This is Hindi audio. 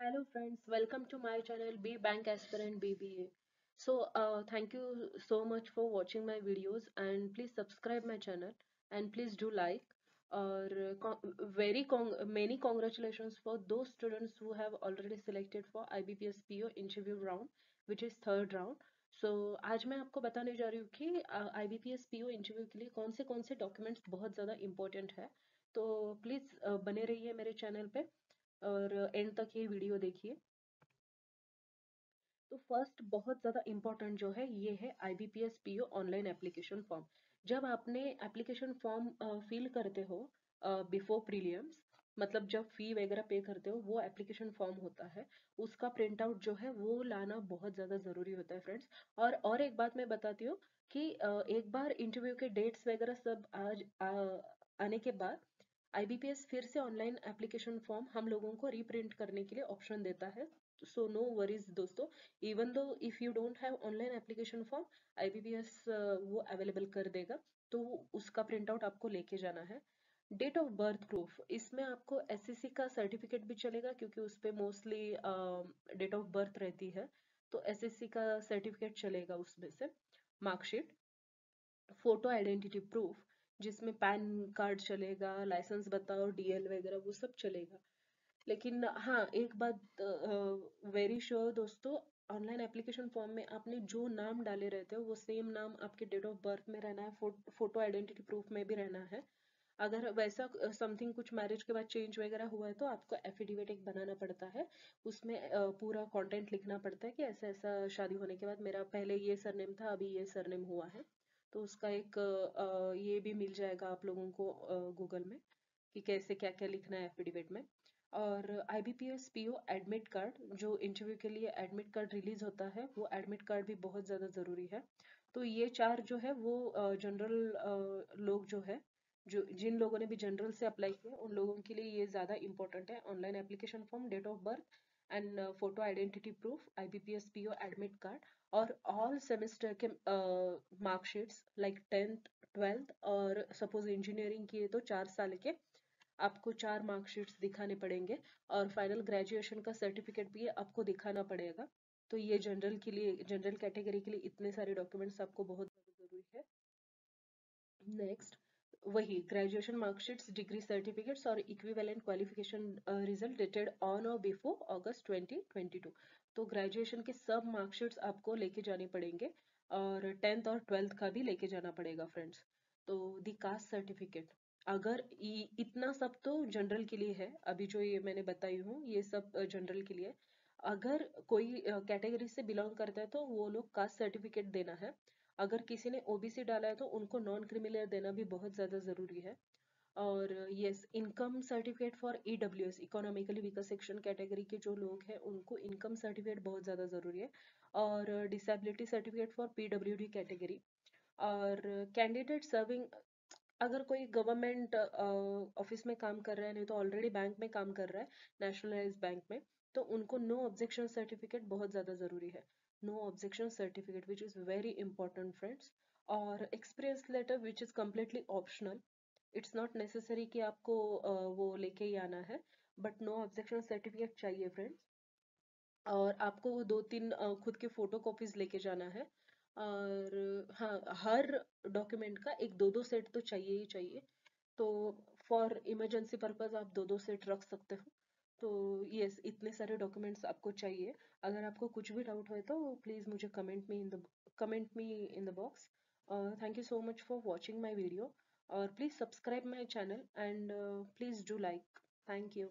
Hello friends welcome to my channel B bank aspirant BBA so thank you so much for watching my videos and please subscribe my channel and please do like और very many congratulation for those students who have already selected for IBPS PO interview round which is third round so आज मैं आपको बताने जा रही हूँ कि आईबीपीएस पीओ इंटरव्यू के लिए कौन से कौन से डॉक्यूमेंट्स बहुत ज़्यादा इंपॉर्टेंट है। तो प्लीज़ बने रहिए मेरे चैनल पर और एंड तक ये वीडियो देखिए। तो फ़र्स्ट बहुत ज़्यादा इम्पोर्टेंट जो है ये है I B P S P O online application form जब आपने एप्लीकेशन फॉर्म फिल करते हो बिफोर प्रीलियम्स मतलब जब फ़ी वगैरह पे करते हो वो एप्लीकेशन फॉर्म होता है। उसका प्रिंट आउट जो है वो लाना बहुत ज़्यादा ज़रूरी होता है फ्रेंड्स और और एक बात मैं बताती हूँ कि एक बार इंटरव्यू के डेट्स वगैरह सब आज आ, आने के बाद आईबीपीएस फिर से ऑनलाइन एप्लीकेशन फॉर्म हम लोगों को रीप्रिंट करने के लिए ऑप्शन देता है। सो नो वरीज दोस्तों। Even though if you don't have online application form IBPS वो अवेलेबल कर देगा। तो उसका प्रिंट आउट आपको लेके जाना है। डेट ऑफ़ बर्थ प्रूफ इसमें आपको एसएससी का सर्टिफिकेट भी चलेगा क्योंकि उस पर मोस्टली डेट ऑफ़ बर्थ रहती है। तो एसएससी का सर्टिफिकेट चलेगा उसमें से। मार्कशीट फ़ोटो आइडेंटिटी प्रूफ जिसमें पैन कार्ड चलेगा लाइसेंस बताओ डीएल वगैरह वो सब चलेगा। लेकिन हाँ एक बात वेरी श्योर दोस्तों ऑनलाइन एप्लीकेशन फॉर्म में आपने जो नाम डाले रहते हो वो सेम नाम आपके डेट ऑफ़ बर्थ में रहना है फो, फ़ोटो आइडेंटिटी प्रूफ में भी रहना है। अगर वैसा समथिंग कुछ मैरिज के बाद चेंज वगैरह हुआ है तो आपको एफिडेविट एक बनाना पड़ता है। उसमें पूरा कंटेंट लिखना पड़ता है कि ऐसा ऐसा शादी होने के बाद मेरा पहले ये सरनेम था अभी ये सरनेम हुआ है। तो उसका एक ये भी मिल जाएगा आप लोगों को गूगल में कि कैसे क्या क्या लिखना है एफिडेविट में। और I B P S P O admit card जो इंटरव्यू के लिए एडमिट कार्ड रिलीज़ होता है, वो एडमिट कार्ड भी बहुत ज़्यादा ज़रूरी है। तो ये चार जो है वो जनरल लोग जो है, जो, जिन लोगों ने भी जनरल से अप्लाई किया, उन लोगों के लिए ये ज़्यादा इंपॉर्टेंट है। Online application form date of birth and photo identity proof S P O admit card और ऑल सेमेस्टर के मार्कशीट्स लाइक टेंथ ट्वेल्थ और सपोज़ इंजीनियरिंग किए तो चार साल के, आपको चार मार्कशीट्स दिखाने पड़ेंगे और फाइनल ग्रेजुएशन का सर्टिफिकेट भी आपको दिखाना पड़ेगा। तो ये जनरल के लिए जनरल कैटेगरी के लिए इतने सारे डॉक्यूमेंट्स आपको बहुत ज़रूरी है। नेक्स्ट वही ग्रेजुएशन मार्कशीट्स डिग्री सर्टिफिकेट्स और equivalent qualification result dated on और बिफोर अगस्त 2022 तो ग्रेजुएशन के सब मार्कशीट्स आपको लेके जाने पड़ेंगे और टेंथ और ट्वेल्थ का भी लेके जाना पड़ेगा फ्रेंड्स तो दी कास्ट सर्टिफिकेट अगर इतना सब तो जनरल के लिए है, अभी जो ये मैंने बताई हूँ, ये सब जनरल के लिए अगर कोई कैटेगरी से बिलोंग करता है तो वो लोग कास्ट सर्टिफिकेट देना है। अगर किसी ने ओबीसी डाला है तो उनको नॉन क्रिमिनल देना भी बहुत ज़्यादा ज़रूरी है। और yes income certificate for E W S economically weaker section category के जो लोग हैं, उनको इनकम सर्टिफिकेट बहुत ज़्यादा ज़रूरी है। और disability certificate for P W D category और कैंडिडेट सर्विंग अगर कोई गवर्नमेंट ऑफ़िस में काम कर रहा है, नहीं तो ऑलरेडी बैंक में काम कर रहा है नेशनलाइज बैंक में तो उनको नो ऑब्जेक्शन सर्टिफिकेट बहुत ज़्यादा ज़रूरी है। No objection certificate which is very important friends और experience letter which is completely optional it's not necessary कि आपको वो लेके ही आना है बट नो ऑब्जेक्शन सर्टिफिकेट चाहिए फ्रेंड्स और आपको वो दो तीन खुद के फ़ोटो कॉपीज लेके जाना है। और हाँ हर डॉक्यूमेंट का एक दो दो सेट तो चाहिए ही चाहिए। तो फॉर इमरजेंसी पर्पज आप दो दो सेट रख सकते हो। तो यस इतने सारे डॉक्यूमेंट्स आपको चाहिए। अगर आपको कुछ भी डाउट हो तो प्लीज़ मुझे कमेंट में in the comment me in the box thank you so much for watching my video और please subscribe my channel and please do like thank you